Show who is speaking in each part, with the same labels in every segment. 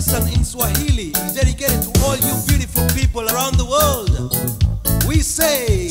Speaker 1: lesson in Swahili is dedicated to all you beautiful people around the world. We say!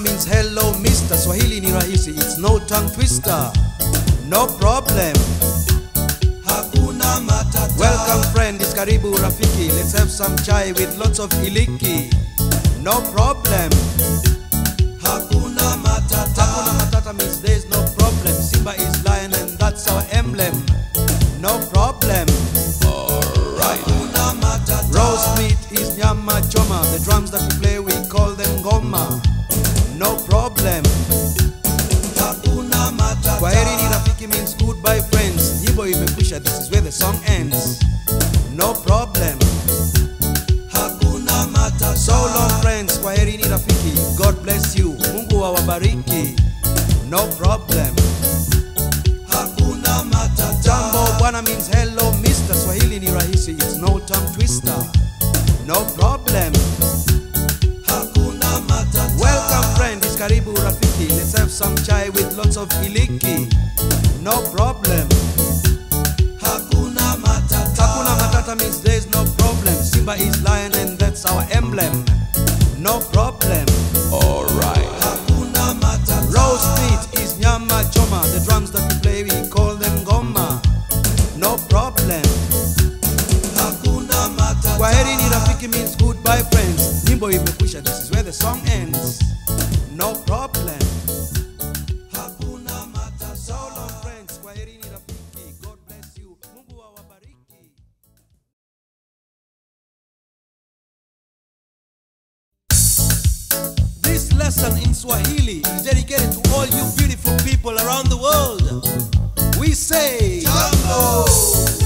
Speaker 1: Means hello mister. Swahili ni rahisi, it's no tongue twister. No problem. Hakuna matata. Welcome friend, it's karibu rafiki. Let's have some chai with lots of iliki. No problem. Hakuna matata. Hakuna matata means there's no problem. Simba is lion and that's our emblem. No problem. Alright. Hakuna matata. Roast meat is nyama choma. The drums that we play we call them ngoma. No problem. Hakuna matata. Kwaheri ni rafiki means goodbye friends. Nyimbo imekwisha, this is where the song ends. No problem. Hakuna matata. So long friends, kwaheri ni rafiki. God bless you. Mungu awabariki. No problem. Hakuna matata. Jambo bwana means hello mister. Swahili ni rahisi, it's no tongue twister. No problem. Some chai with lots of iliki. In Swahili is dedicated to all you beautiful people around the world. We say, Jambo!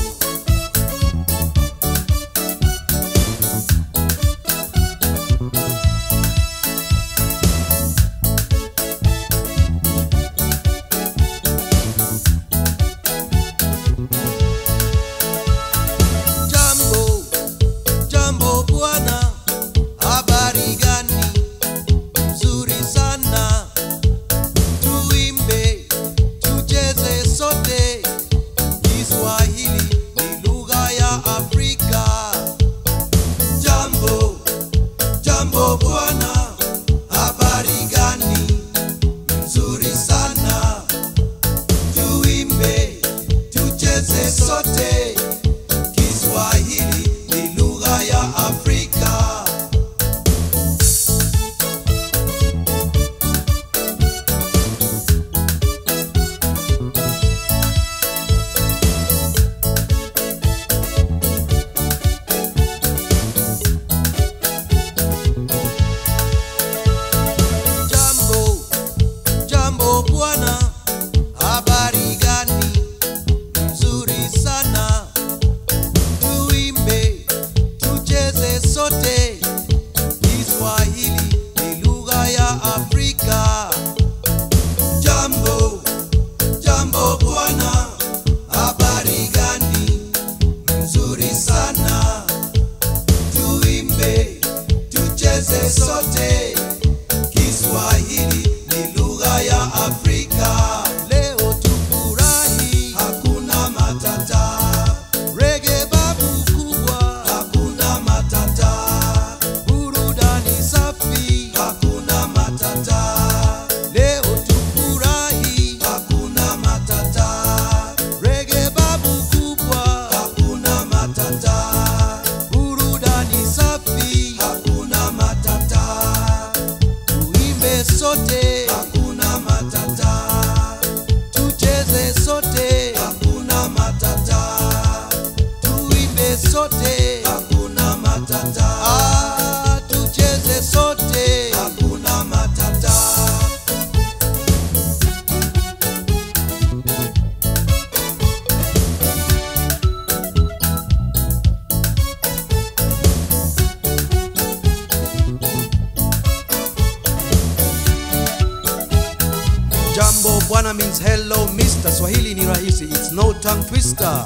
Speaker 1: Bwana means hello mister. Swahili ni rahisi, it's no tongue twister.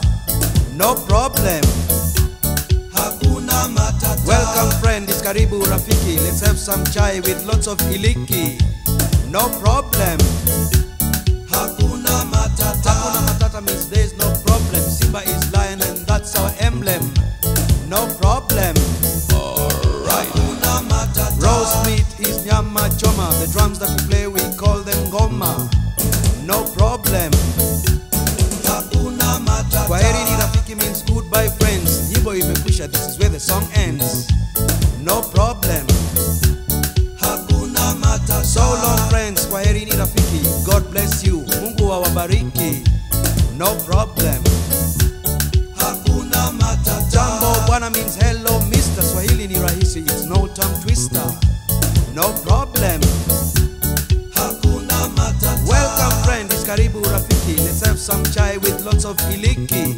Speaker 1: No problem.
Speaker 2: hakuna matata
Speaker 1: Welcome friend, it's karibu rafiki. Let's have some chai with lots of iliki. No problem. No problem.
Speaker 2: hakuna matata
Speaker 1: Jambo bwana means hello mister. Swahili ni rahisi, it's no tongue twister. No problem.
Speaker 2: hakuna matata
Speaker 1: Welcome friend, it's karibu rafiki. Let's have some chai with lots of iliki.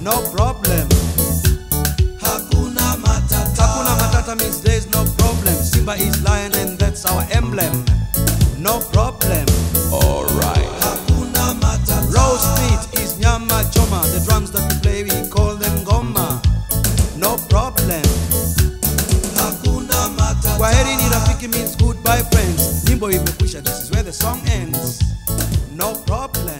Speaker 1: No problem. Means goodbye friends. Imekwisha, this is where the song ends. No problem.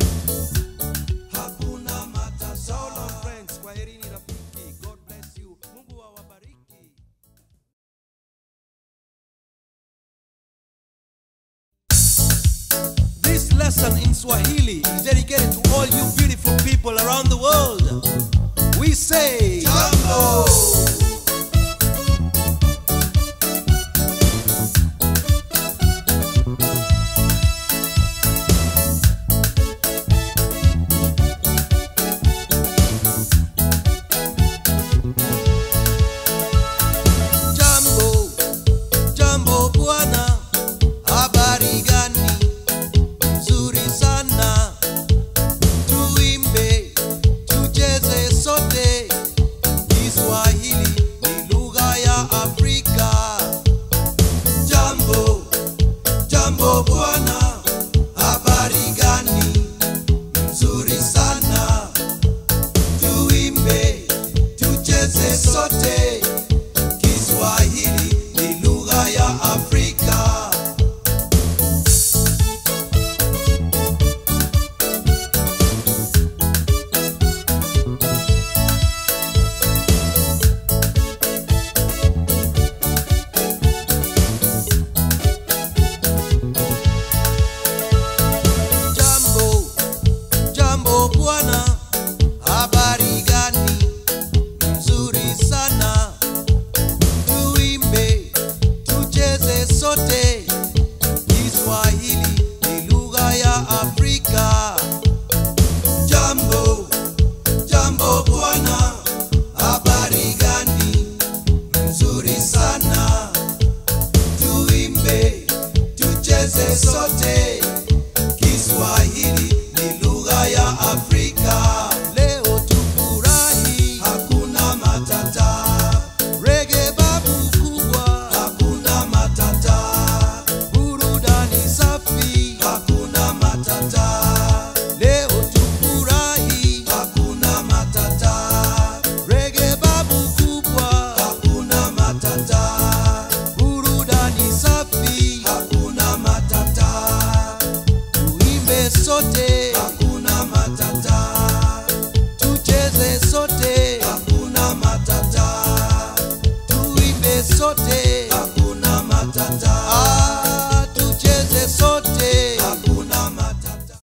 Speaker 2: This lesson in Swahili is dedicated to all you beautiful people around the world. We say,